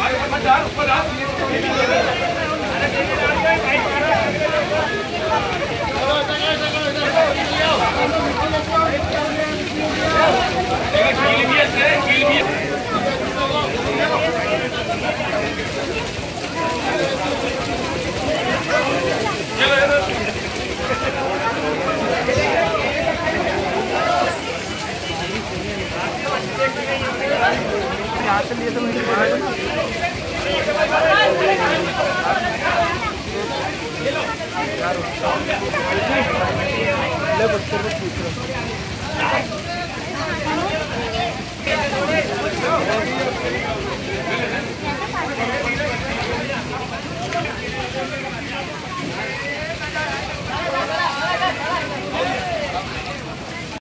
Gel bir, gel bir. यहाँ से लिए तो ले बच्चों को पूछ रहा